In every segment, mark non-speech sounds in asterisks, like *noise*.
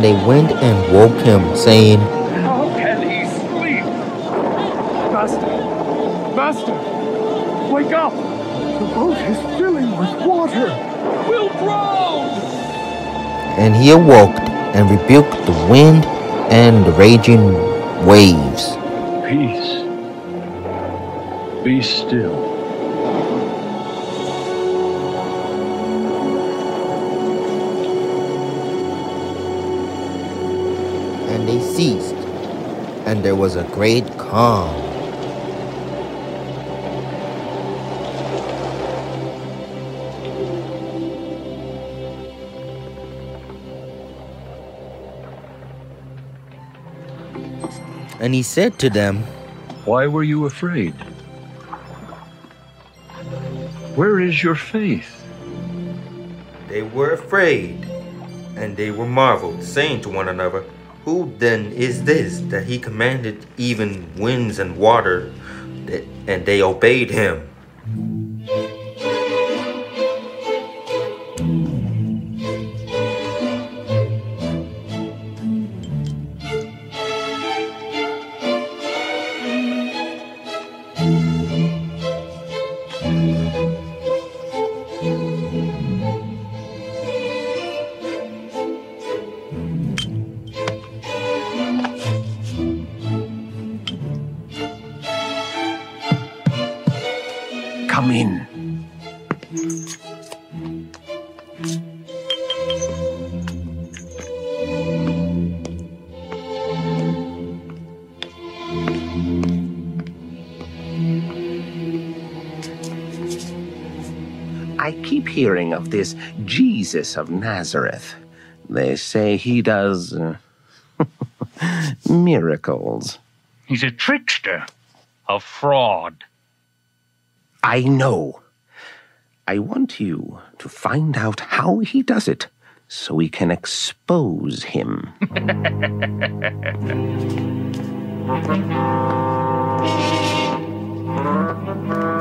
And they went and woke him, saying, How can he sleep? Master, Master, wake up! The boat is filling with water. We'll drown! And he awoke and rebuked the wind and the raging waves. Peace. Be still. Ceased, and there was a great calm. And he said to them, Why were you afraid? Where is your faith? They were afraid, and they were marveled, saying to one another, Who then is this that he commanded even winds and water, and they obeyed him? I keep hearing of this Jesus of Nazareth. They say he does uh, *laughs* miracles. He's a trickster, a fraud. I know. I want you to find out how he does it so we can expose him. *laughs*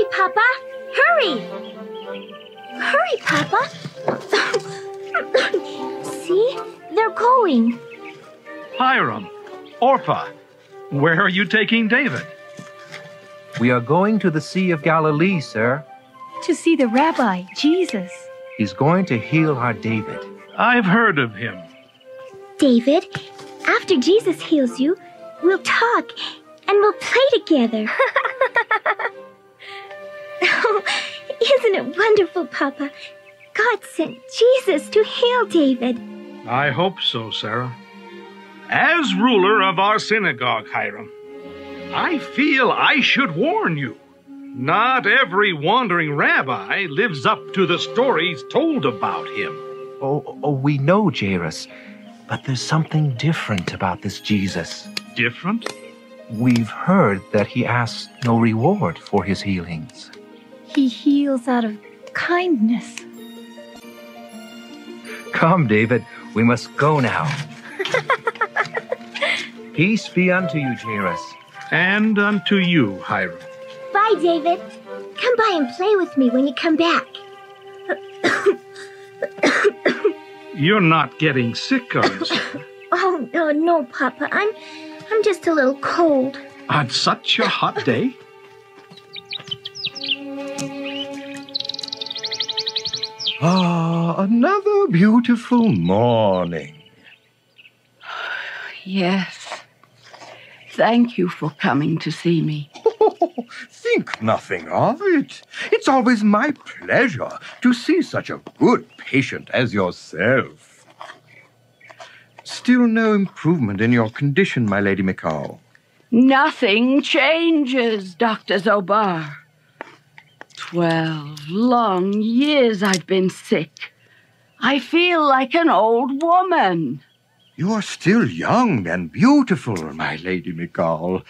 Hurry, Papa! Hurry! Hurry, Papa! See? They're going. Hiram, Orpah, where are you taking David? We are going to the Sea of Galilee, sir. To see the rabbi, Jesus. He's going to heal our David. I've heard of him. David, after Jesus heals you, we'll talk and we'll play together. *laughs* oh, *laughs* isn't it wonderful, Papa? God sent Jesus to heal David. I hope so, Sarah. As ruler of our synagogue, Hiram, I feel I should warn you. Not every wandering rabbi lives up to the stories told about him. Oh, oh we know, Jairus, but there's something different about this Jesus. Different? We've heard that he asks no reward for his healings. He heals out of kindness. Come, David, we must go now. *laughs* Peace be unto you, Jairus. And unto you, Hiram. Bye, David. Come by and play with me when you come back. You're not getting sick, are you, Sarah? *coughs* Oh, no, no, Papa. I'm I'm just a little cold. On such a hot day? Ah, another beautiful morning. Yes. Thank you for coming to see me. *laughs* Think nothing of it. It's always my pleasure to see such a good patient as yourself. Still no improvement in your condition, my Lady McCall. Nothing changes, Dr. Zobar. Twelve long years I've been sick. I feel like an old woman. You are still young and beautiful, my Lady McCall,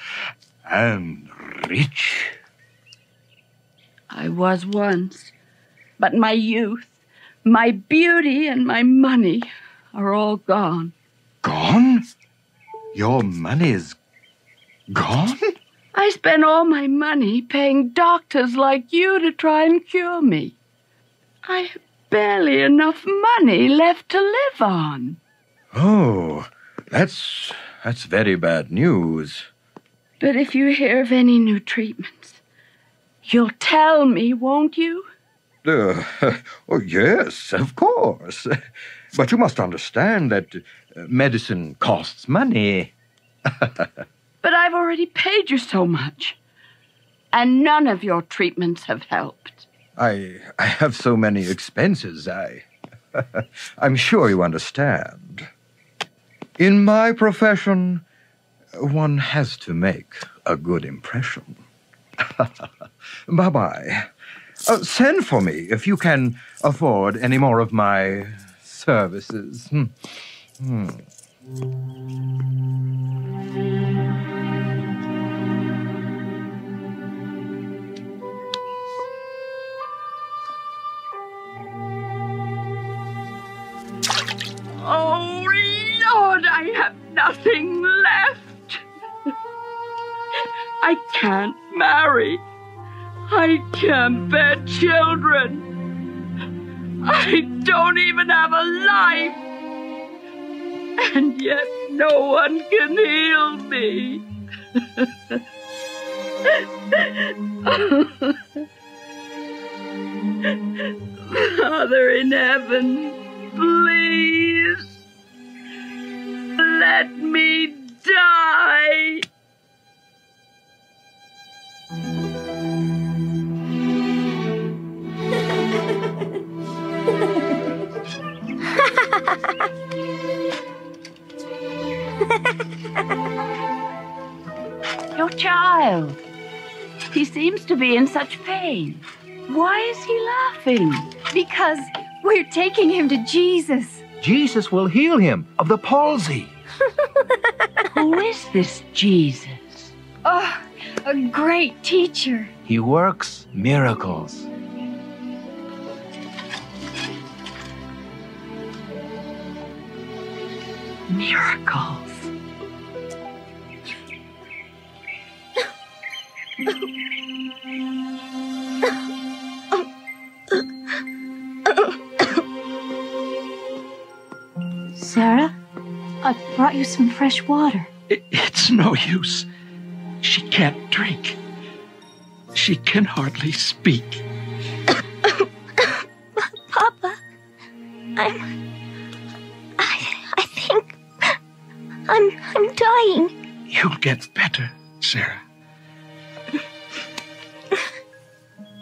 and rich. I was once, but my youth, my beauty, and my money are all gone. Gone? Your money's gone? I spent all my money paying doctors like you to try and cure me. I have barely enough money left to live on. Oh, that's that's very bad news. But if you hear of any new treatments, you'll tell me, won't you? Uh, *laughs* oh, yes, of course. But you must understand that uh, medicine costs money. *laughs* But I've already paid you so much. And none of your treatments have helped. I I have so many expenses. I *laughs* I'm sure you understand. In my profession, one has to make a good impression. *laughs* bye bye. Uh, send for me if you can afford any more of my services. Hmm. Hmm. Oh, Lord, I have nothing left. I can't marry. I can't bear children. I don't even have a life. And yet no one can heal me. *laughs* Father in heaven, please let me die. *laughs* Your child. He seems to be in such pain. Why is he laughing? Because we're taking him to Jesus. Jesus will heal him of the palsy. *laughs* Who is this Jesus? Oh, a great teacher. He works miracles. Miracles. *laughs* brought you some fresh water. I- It's no use. She can't drink. She can hardly speak. *coughs* Papa, I'm. I, I think. I'm. I'm dying. You'll get better, Sarah.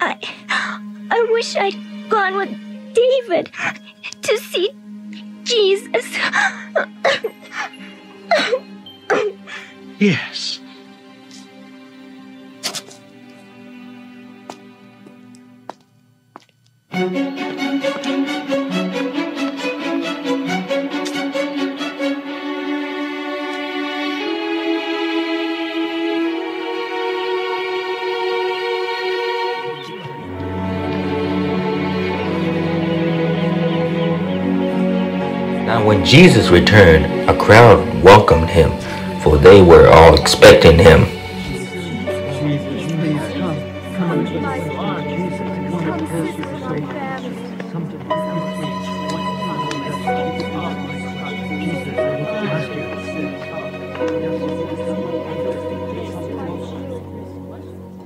I. I wish I'd gone with David to see Jesus. Yes. When Jesus returned, a crowd welcomed him, for they were all expecting him.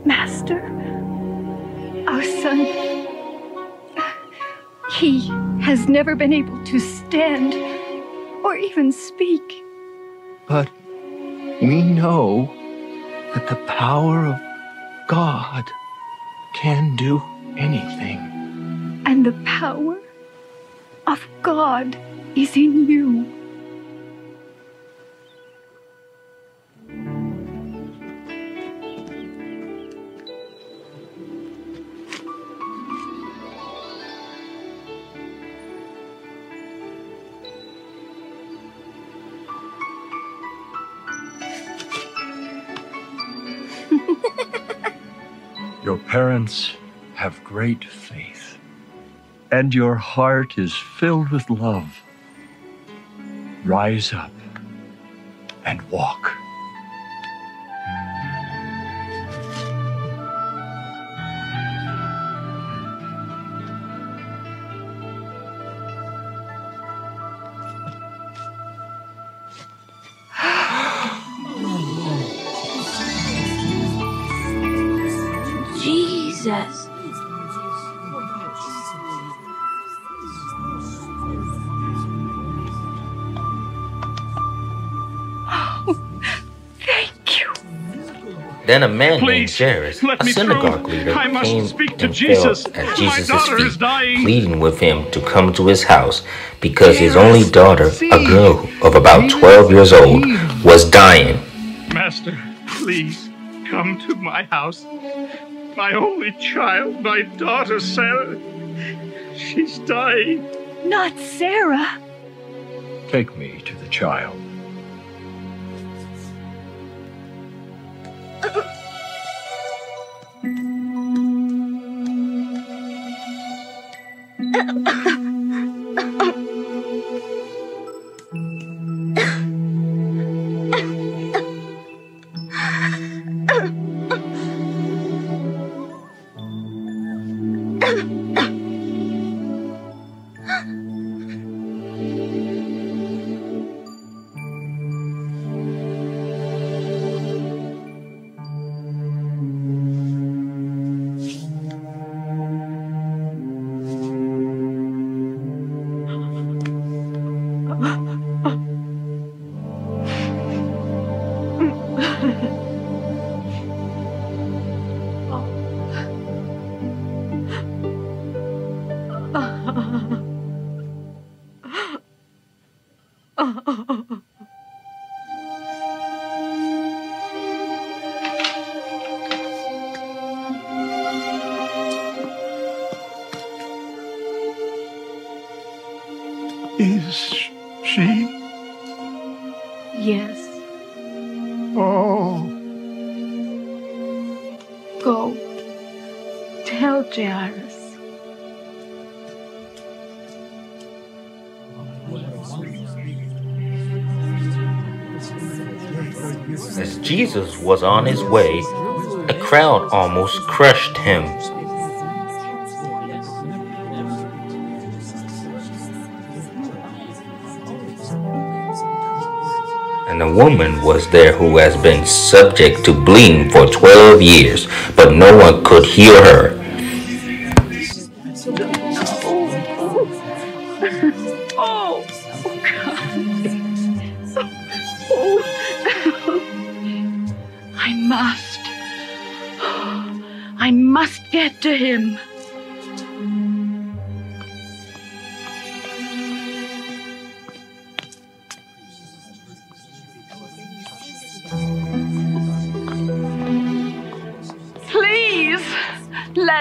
Master, our son, he has never been able to stand or even speak. But we know that the power of God can do anything. And the power of God is in you. *laughs* Your parents have great faith, and your heart is filled with love. rise up and walk. Then a man Please, named Jairus, let a me synagogue through. leader, I must came speak to and Jesus. fell at Jesus' daughter is feet, dying. pleading with him to come to his house because his only daughter, a girl of about 12 years old, was dying. Master, please come to my house. My only child, my daughter Sarah. She's dying. Not Sarah. Take me to the child. Is she? Yes. Oh, Go. Tell Jairus. As Jesus was on his way, a crowd almost crushed him. Woman was there who has been subject to bleeding for 12 years, but no one could heal her. *laughs* I must. I must get to him.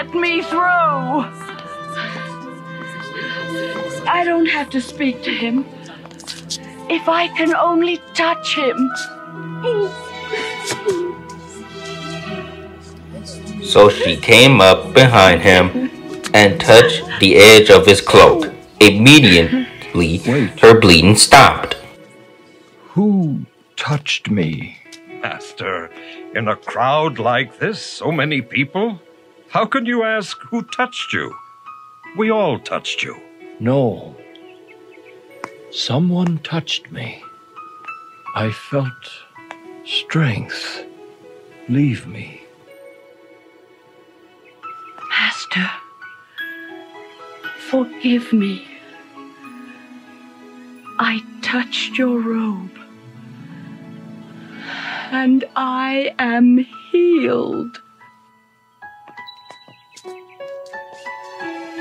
Let me through. I don't have to speak to him. If I can only touch him. So she came up behind him and touched the edge of his cloak. Immediately, her bleeding stopped. Who touched me? Master, in a crowd like this, so many people, how can you ask who touched you? We all touched you. No. Someone touched me. I felt strength leave me. Master, forgive me. I touched your robe. And I am healed.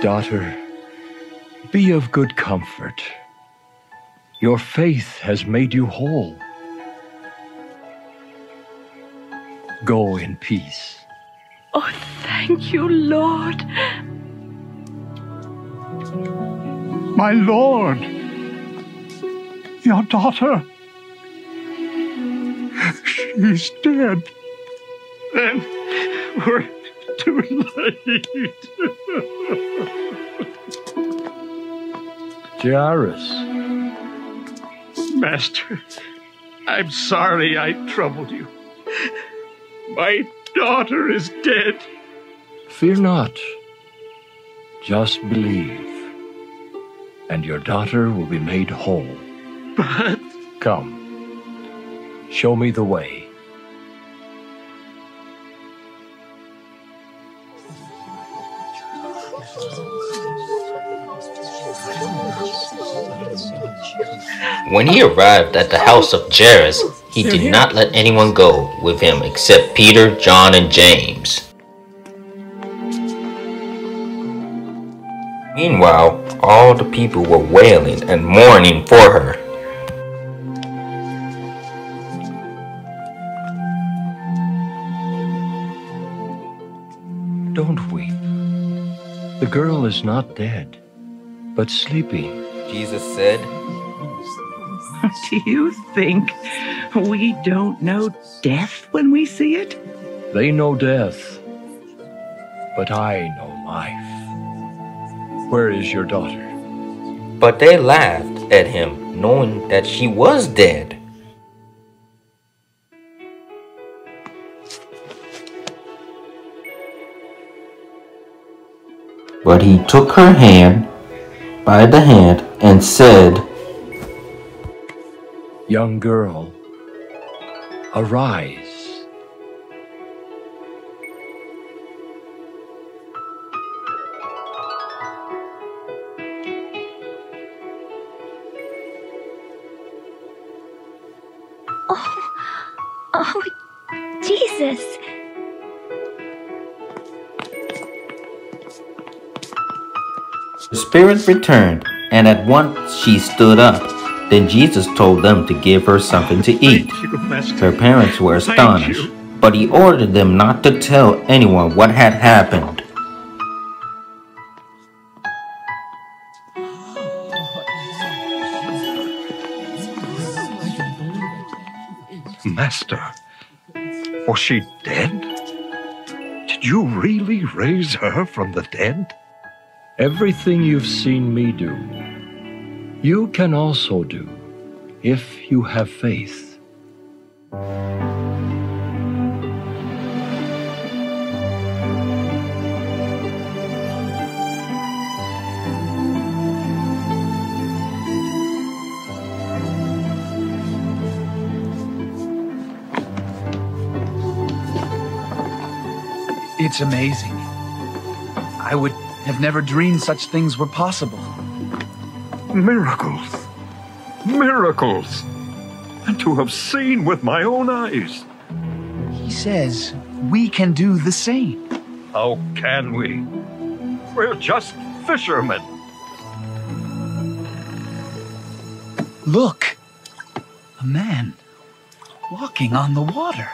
Daughter, be of good comfort. Your faith has made you whole. Go in peace. Oh, thank you, Lord. my lord. Your daughter. She's dead. Then we're too late. Jairus, Master, I'm sorry I troubled you. My daughter is dead. Fear not. Just believe, and your daughter will be made whole. But. Come. Show me the way. When he arrived at the house of Jairus, he did not let anyone go with him except Peter, John, and James. Meanwhile, all the people were wailing and mourning for her. Don't weep. The girl is not dead, but sleeping. Jesus said, Do *laughs* you think we don't know death when we see it? They know death, but I know life. Where is your daughter? But they laughed at him, knowing that she was dead. But he took her hand by the hand and said, Young girl, arise. Oh, oh, Jesus. The spirit returned, and at once she stood up. Then Jesus told them to give her something to eat. Her parents were astonished, but he ordered them not to tell anyone what had happened. Master, was she dead? Did you really raise her from the dead? Everything you've seen me do, you can also do if you have faith. It's amazing. I would have never dreamed such things were possible. Miracles! Miracles! And to have seen with my own eyes. He says we can do the same. How can we? We're just fishermen. Look! A man walking on the water.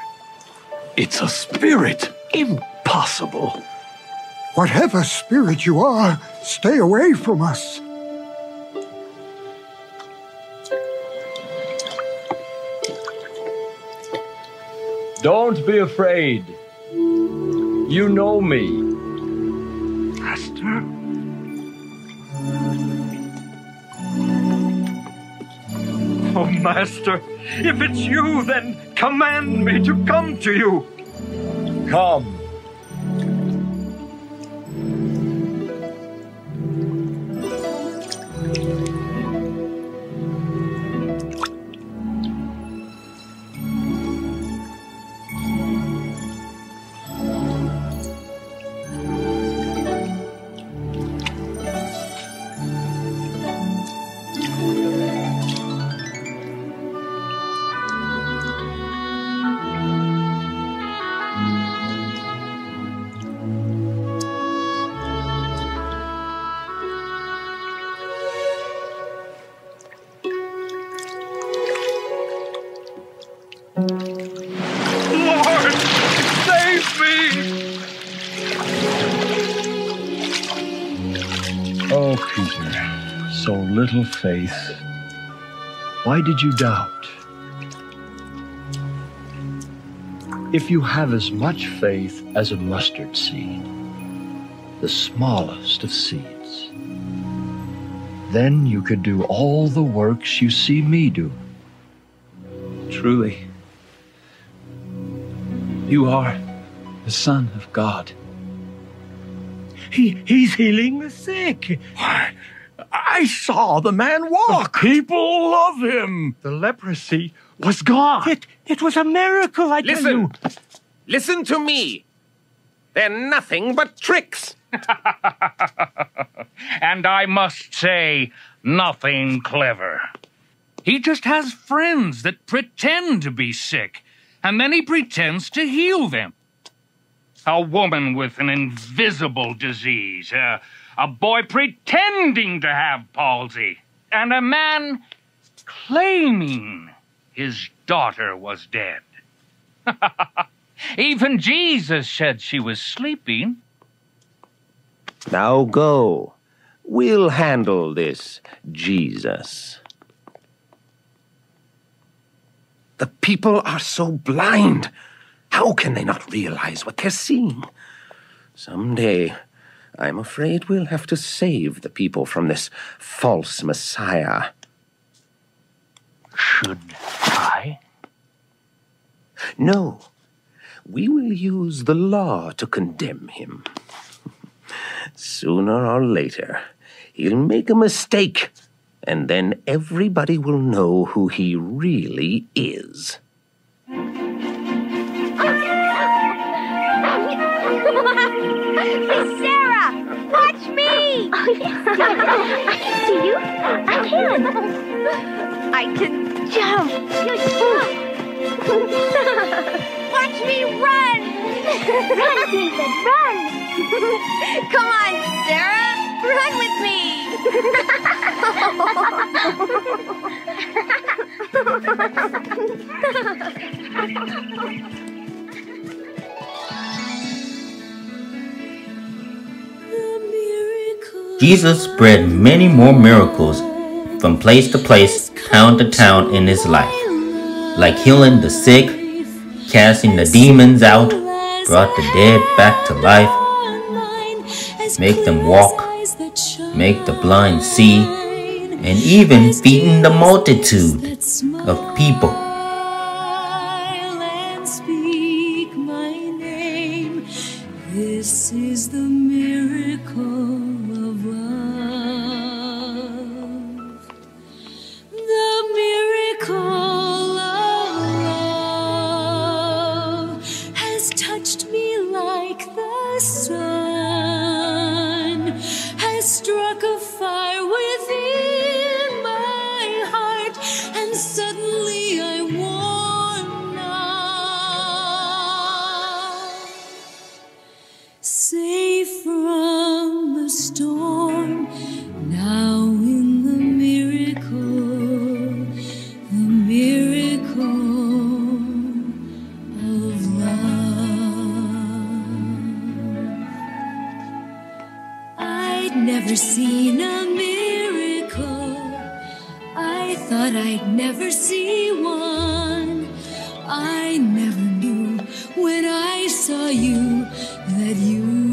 It's a spirit! Impossible! Whatever spirit you are, stay away from us. Don't be afraid. You know me. Master? Oh, Master, if it's you, then command me to come to you. Come. Little faith. Why did you doubt? If you have as much faith as a mustard seed, the smallest of seeds, then you could do all the works you see me do. Truly, you are the Son of God. He, he's healing the sick. Why, I saw the man walk. The people love him. The leprosy was gone. It, it was a miracle, I tell Listen. you. Listen to me. They're nothing but tricks. *laughs* and I must say, nothing clever. He just has friends that pretend to be sick, and then he pretends to heal them. A woman with an invisible disease, uh, a boy pretending to have palsy, and a man claiming his daughter was dead. *laughs* Even Jesus said she was sleeping. Now go. We'll handle this, Jesus. The people are so blind. How can they not realize what they're seeing? Someday, I'm afraid we'll have to save the people from this false Messiah. Should I? No. We will use the law to condemn him. Sooner or later, he'll make a mistake, and then everybody will know who he really is. Oh, yes. Do you? I can. I can jump. watch me run! run, David, run! Come on, Sarah, run with me! *laughs* Jesus spread many more miracles from place to place, town to town in his life, like healing the sick, casting the demons out, brought the dead back to life, make them walk, make the blind see, and even feeding the multitude of people. Saw you that you